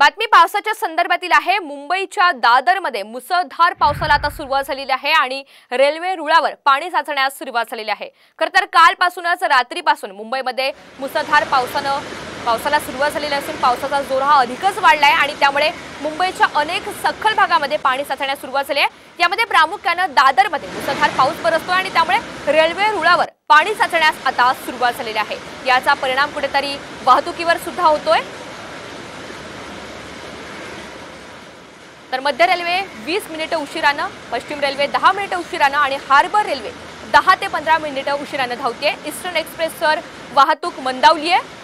बातमी पावसाच्या संदर्भातील आहे. मुंबईच्या दादरमध्ये मुसळधार पावसाला आता सुरुवात झालेली आहे आणि रेल्वे रुळावर पाणी साचण्यास सुरुवात झालेली आहे. खरं तर कालपासूनच रात्रीपासून मुंबईमध्ये मुसळधार पावसानं पावसाला सुरुवात झालेली असून पावसाचा जोर हा अधिकच आहे आणि त्यामुळे मुंबईच्या अनेक सखल भागामध्ये पाणी साचण्यास सुरुवात झाली आहे. यामध्ये प्रामुख्यानं दादरमध्ये मुसळधार पाऊस बरसतोय आणि त्यामुळे रेल्वे रुळावर पाणी साचण्यास आता सुरुवात झालेली आहे. याचा परिणाम कुठेतरी वाहतुकीवर सुद्धा होतोय. तर मध्य रेल्वे वीस मिनिटं उशिरानं पश्चिम रेल्वे दहा मिनिटं उशिरानं आणि हार्बर रेल्वे दहा ते पंधरा मिनिटं उशिरानं धावते. ईस्टर्न एक्सप्रेसवर वाहतूक मंदावली आहे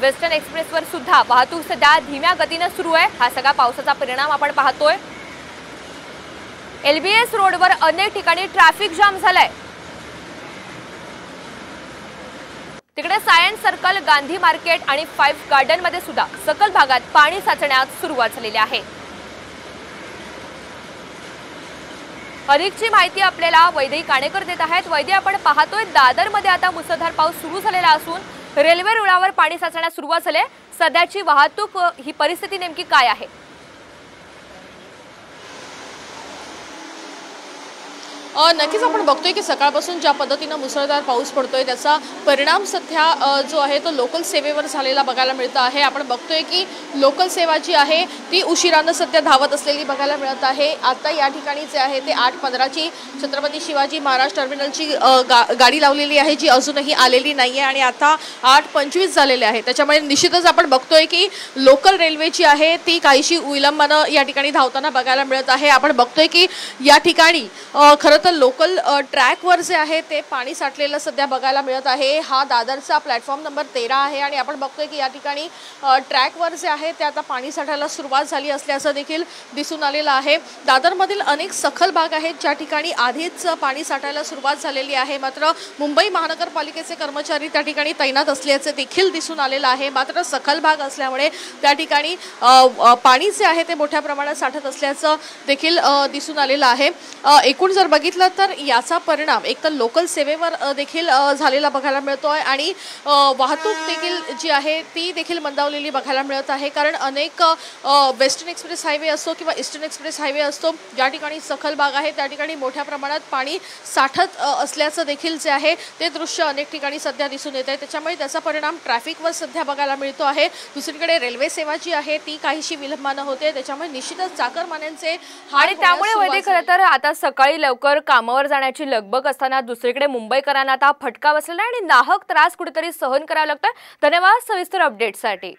वेस्टर्न एक्सप्रेसवर सुद्धा वाहतूक सध्या धीम्या गतीनं सुरू आहे. हा सगळा पावसाचा परिणाम आपण पाहतोय. एलबीएस रोडवर अनेक ठिकाणी ट्रॅफिक जाम झालाय. तिकडे सायन्स सर्कल गांधी मार्केट आणि फाईव्ह गार्डनमध्ये सुद्धा सकल भागात पाणी साचण्यास सुरुवात झालेली आहे. अधिकची माहिती आपल्याला वैदई काणेकर देत आहेत. वैदे आपण पाहतोय दादरमध्ये आता मुसळधार पाऊस सुरू झालेला असून रेल्वे रुळावर पाणी साचण्यास सुरुवात झाली सध्याची वाहतूक ही परिस्थिती नेमकी काय आहे? नक्कीच आपण बघतोय की सकाळपासून ज्या पद्धतीनं मुसळधार पाऊस पडतोय त्याचा परिणाम सध्या जो आहे तो लोकल सेवेवर झालेला बघायला मिळत आहे. आपण बघतोय की लोकल सेवा जी आहे ती उशिरानं सध्या धावत असलेली बघायला मिळत आहे. आता या ठिकाणी जे आहे ते आठ पंधराची छत्रपती शिवाजी महाराज टर्मिनलची गा गाडी लावलेली आहे जी अजूनही आलेली नाही आहे आणि आता आठ पंचवीस झालेले आहे त्याच्यामुळे निश्चितच आपण बघतोय की लोकल रेल्वे जी आहे ती काहीशी विलंबानं या ठिकाणी धावताना बघायला मिळत आहे. आपण बघतोय की या ठिकाणी खरं तर लोकल ट्रॅकवर जे आहे ते पाणी साठलेलं सध्या बघायला मिळत आहे. हा दादरचा प्लॅटफॉर्म नंबर तेरा आहे आणि आपण बघतोय की या ठिकाणी ट्रॅकवर जे आहे ते आता पाणी साठायला सुरुवात झाली असल्याचं देखील दिसून आलेलं आहे. दादरमधील अनेक सखल भाग आहेत ज्या ठिकाणी आधीच पाणी साठायला सुरुवात झालेली आहे. मात्र मुंबई महानगरपालिकेचे कर्मचारी त्या ठिकाणी तैनात असल्याचे देखील दिसून आलेलं आहे. मात्र सखल भाग असल्यामुळे त्या ठिकाणी पाणी जे आहे ते मोठ्या प्रमाणात साठत असल्याचं देखील दिसून आलेलं आहे. एकूण जर बघितलं तर याचा परिणाम एक तर लोकल सेवेवर देखील झालेला बघायला मिळतोय आणि अ, वाहतूक देखील जी आहे ती देखील मंदावलेली बघायला मिळत आहे. कारण अनेक वेस्टर्न एक्सप्रेस हायवे असतो किंवा ईस्टर्न एक्सप्रेस हायवे असतो ज्या ठिकाणी सखल भाग आहे त्या ठिकाणी मोठ्या प्रमाणात पाणी साठत असल्याचं देखील जे आहे ते दृश्य अनेक ठिकाणी सध्या दिसून येत आहे त्याच्यामुळे त्याचा परिणाम ट्रॅफिकवर सध्या बघायला मिळतो आहे. दुसरीकडे रेल्वे सेवा जी आहे ती काहीशी विलंबानं होते. त्याच्यामुळे निश्चितच चाकरमान्यांचे आणि त्यामुळे खरं तर आता सकाळी लवकर कामावर जाण्याची लगबग असताना दुसरीकडे मुंबईकरांना आता फटका बसलेला आणि नाहक त्रास कुठेतरी सहन करावा लागतोय. धन्यवाद सविस्तर अपडेटसाठी